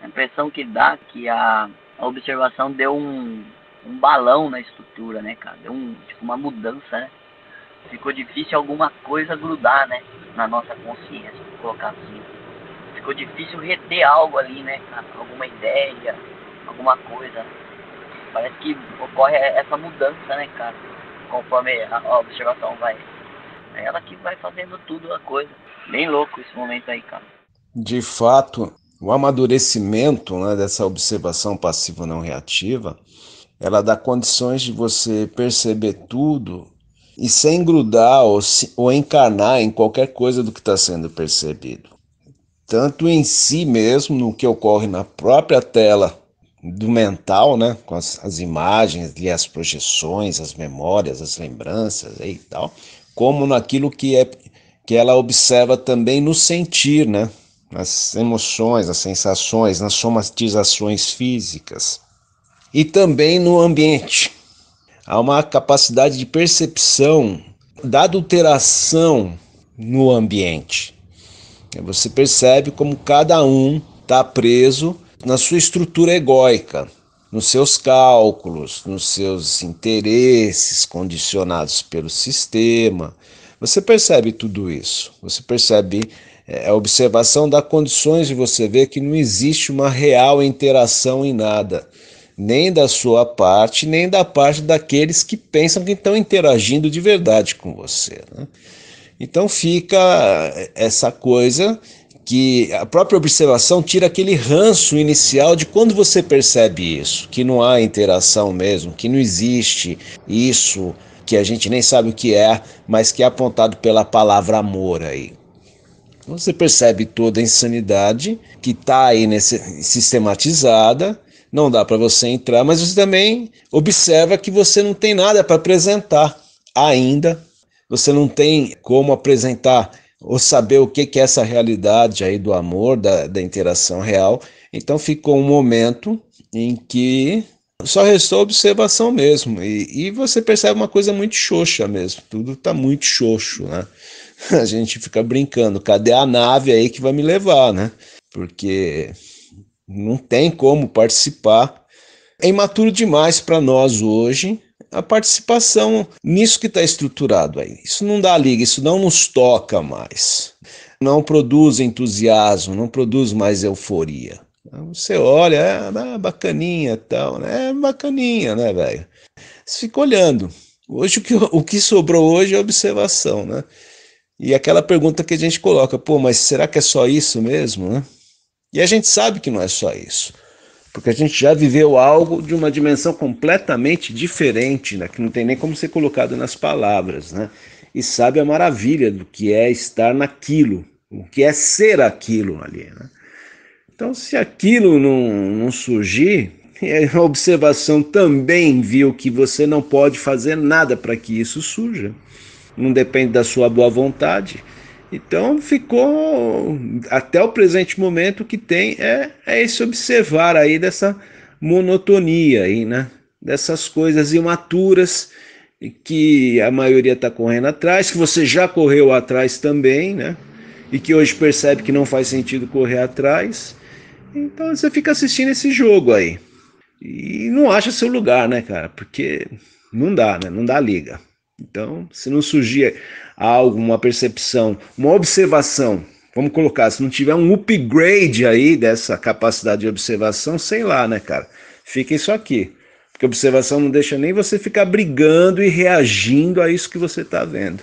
A impressão que dá que a, a observação deu um, um balão na estrutura, né, cara? Deu um, tipo, uma mudança, né? Ficou difícil alguma coisa grudar, né? Na nossa consciência, colocar assim. Ficou difícil reter algo ali, né, cara? Alguma ideia, alguma coisa. Parece que ocorre essa mudança, né, cara? Conforme a observação vai. É ela que vai fazendo tudo a coisa. Bem louco esse momento aí, cara. De fato, o amadurecimento né, dessa observação passiva não reativa, ela dá condições de você perceber tudo e sem grudar ou, se, ou encarnar em qualquer coisa do que está sendo percebido. Tanto em si mesmo, no que ocorre na própria tela do mental, né, com as, as imagens e as projeções, as memórias, as lembranças e tal, como naquilo que é que ela observa também no sentir, né, nas emoções, nas sensações, nas somatizações físicas e também no ambiente. Há uma capacidade de percepção da adulteração no ambiente. Você percebe como cada um está preso na sua estrutura egóica, nos seus cálculos, nos seus interesses condicionados pelo sistema. Você percebe tudo isso. Você percebe é, a observação dá condições de você ver que não existe uma real interação em nada, nem da sua parte, nem da parte daqueles que pensam que estão interagindo de verdade com você. Né? Então fica essa coisa que a própria observação tira aquele ranço inicial de quando você percebe isso, que não há interação mesmo, que não existe isso que a gente nem sabe o que é, mas que é apontado pela palavra amor aí. Você percebe toda a insanidade que está aí nesse, sistematizada, não dá para você entrar, mas você também observa que você não tem nada para apresentar ainda, você não tem como apresentar ou saber o que, que é essa realidade aí do amor, da, da interação real. Então ficou um momento em que só restou observação mesmo. E, e você percebe uma coisa muito xoxa mesmo. Tudo está muito xoxo, né? A gente fica brincando, cadê a nave aí que vai me levar, né? Porque não tem como participar. É imaturo demais para nós hoje a participação nisso que está estruturado aí. Isso não dá liga, isso não nos toca mais. Não produz entusiasmo, não produz mais euforia. Você olha, é, é bacaninha tal, né? É bacaninha, né, velho? Você fica olhando. Hoje o que, o que sobrou hoje é observação, né? E aquela pergunta que a gente coloca, pô, mas será que é só isso mesmo, né? E a gente sabe que não é só isso porque a gente já viveu algo de uma dimensão completamente diferente, né, que não tem nem como ser colocado nas palavras, né? E sabe a maravilha do que é estar naquilo, o que é ser aquilo ali, né? Então, se aquilo não, não surgir, a observação também viu que você não pode fazer nada para que isso surja. Não depende da sua boa vontade então ficou até o presente momento que tem é, é esse observar aí dessa monotonia aí, né? Dessas coisas imaturas que a maioria está correndo atrás, que você já correu atrás também, né? E que hoje percebe que não faz sentido correr atrás. Então você fica assistindo esse jogo aí. E não acha seu lugar, né, cara? Porque não dá, né? Não dá liga. Então, se não surgir algo, uma percepção, uma observação, vamos colocar, se não tiver um upgrade aí dessa capacidade de observação, sei lá, né, cara? Fica isso aqui. Porque observação não deixa nem você ficar brigando e reagindo a isso que você está vendo.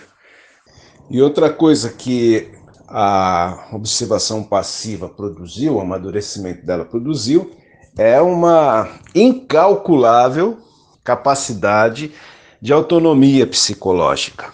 E outra coisa que a observação passiva produziu, o amadurecimento dela produziu, é uma incalculável capacidade de autonomia psicológica,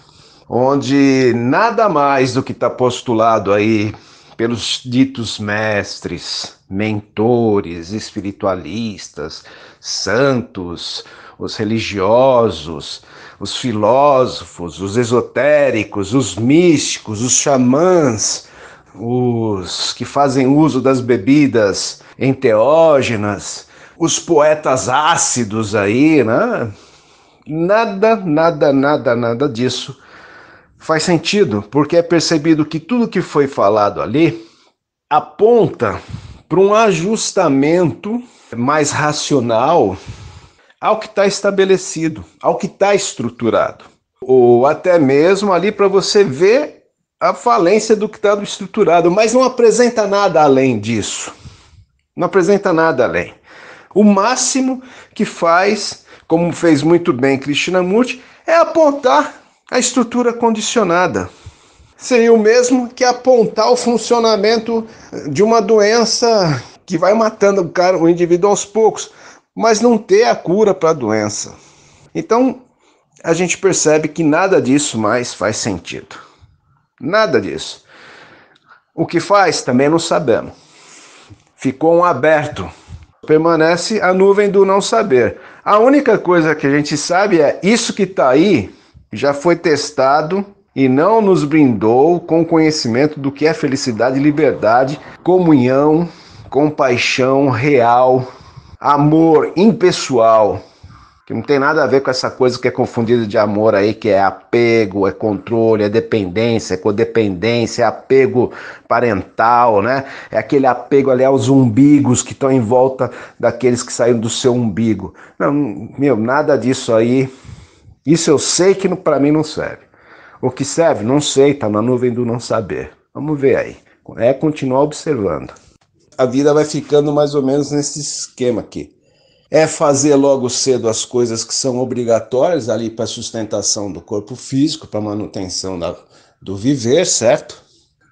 onde nada mais do que está postulado aí pelos ditos mestres, mentores, espiritualistas, santos, os religiosos, os filósofos, os esotéricos, os místicos, os xamãs, os que fazem uso das bebidas enteógenas, os poetas ácidos aí, né? Nada, nada, nada, nada disso Faz sentido, porque é percebido que tudo que foi falado ali aponta para um ajustamento mais racional ao que está estabelecido, ao que está estruturado. Ou até mesmo ali para você ver a falência do que está estruturado, mas não apresenta nada além disso. Não apresenta nada além. O máximo que faz, como fez muito bem Krishnamurti, é apontar a estrutura condicionada. Seria o mesmo que apontar o funcionamento de uma doença que vai matando o cara, o indivíduo aos poucos, mas não ter a cura para a doença. Então, a gente percebe que nada disso mais faz sentido. Nada disso. O que faz também não sabemos. Ficou um aberto. Permanece a nuvem do não saber. A única coisa que a gente sabe é isso que está aí já foi testado e não nos brindou com conhecimento do que é felicidade, liberdade, comunhão, compaixão real, amor impessoal, que não tem nada a ver com essa coisa que é confundida de amor aí, que é apego, é controle, é dependência, é codependência, é apego parental, né? É aquele apego ali aos umbigos que estão em volta daqueles que saíram do seu umbigo. Não, meu, nada disso aí. Isso eu sei que para mim não serve. O que serve? Não sei, tá na nuvem do não saber. Vamos ver aí. É continuar observando. A vida vai ficando mais ou menos nesse esquema aqui é fazer logo cedo as coisas que são obrigatórias ali para sustentação do corpo físico, para manutenção da, do viver, certo?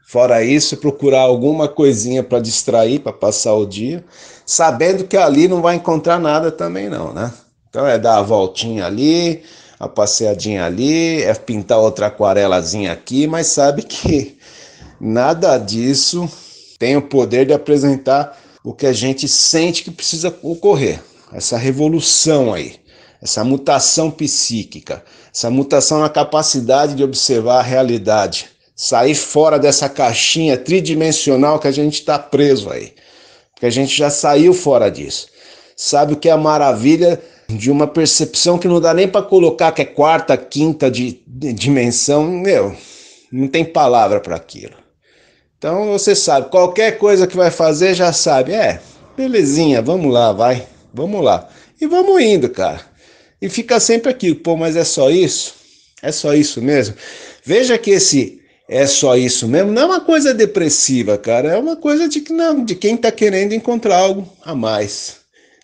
Fora isso, procurar alguma coisinha para distrair, para passar o dia, sabendo que ali não vai encontrar nada também não, né? Então é dar a voltinha ali, a passeadinha ali, é pintar outra aquarelazinha aqui, mas sabe que nada disso tem o poder de apresentar o que a gente sente que precisa ocorrer essa revolução aí, essa mutação psíquica, essa mutação na capacidade de observar a realidade, sair fora dessa caixinha tridimensional que a gente está preso aí, porque a gente já saiu fora disso. Sabe o que é a maravilha de uma percepção que não dá nem para colocar que é quarta, quinta de, de dimensão, meu, não tem palavra para aquilo. Então você sabe, qualquer coisa que vai fazer já sabe, é, belezinha, vamos lá, vai. Vamos lá. E vamos indo, cara. E fica sempre aquilo, pô, mas é só isso? É só isso mesmo? Veja que esse é só isso mesmo não é uma coisa depressiva, cara. É uma coisa de, que não, de quem está querendo encontrar algo a mais.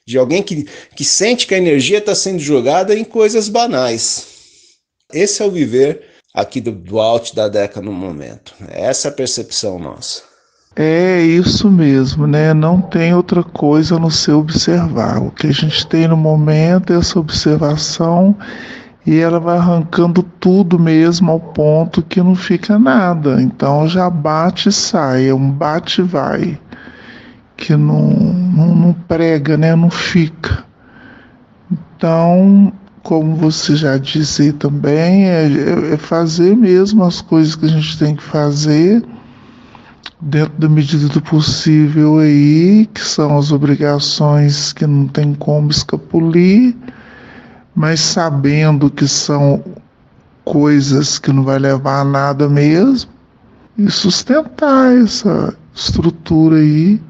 De alguém que, que sente que a energia está sendo jogada em coisas banais. Esse é o viver aqui do, do alto da década no momento. Essa é a percepção nossa. É isso mesmo, né? Não tem outra coisa a não ser observar. O que a gente tem no momento é essa observação e ela vai arrancando tudo mesmo ao ponto que não fica nada. Então já bate e sai, é um bate e vai, que não, não, não prega, né? Não fica. Então, como você já disse também, é, é fazer mesmo as coisas que a gente tem que fazer dentro da medida do possível aí, que são as obrigações que não tem como escapulir, mas sabendo que são coisas que não vai levar a nada mesmo, e sustentar essa estrutura aí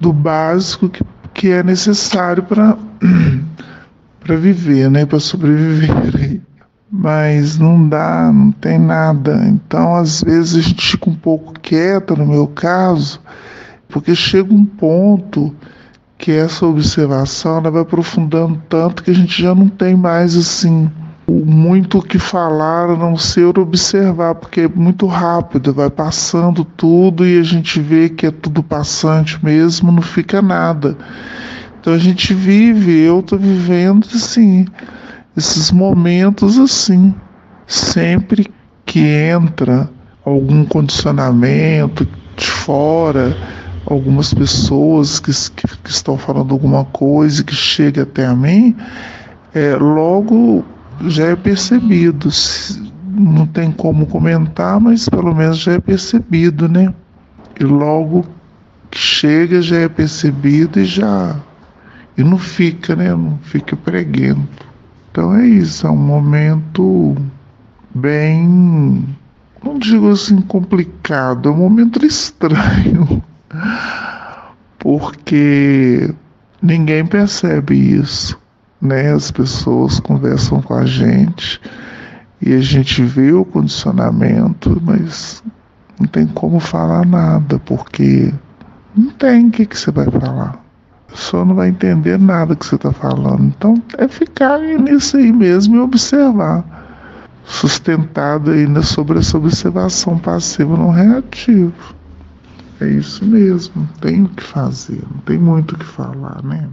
do básico que, que é necessário para para viver, né, para sobreviver mas não dá, não tem nada. Então, às vezes, a gente fica um pouco quieta, no meu caso, porque chega um ponto que essa observação ela vai aprofundando tanto que a gente já não tem mais assim muito o que falar a não ser observar, porque é muito rápido, vai passando tudo e a gente vê que é tudo passante mesmo, não fica nada. Então a gente vive, eu estou vivendo assim esses momentos assim. Sempre que entra algum condicionamento de fora, algumas pessoas que, que, que estão falando alguma coisa que chega até a mim, é, logo já é percebido. Não tem como comentar, mas pelo menos já é percebido, né? E logo que chega já é percebido e já. E não fica, né? Não fica preguento. Então é isso, é um momento bem, não digo assim complicado, é um momento estranho, porque ninguém percebe isso, né? As pessoas conversam com a gente e a gente vê o condicionamento, mas não tem como falar nada, porque não tem o que, que você vai falar. A pessoa não vai entender nada que você está falando. Então é ficar nisso aí mesmo e observar. Sustentado ainda sobre essa observação passiva não reativa. É isso mesmo, não tem o que fazer, não tem muito o que falar, né?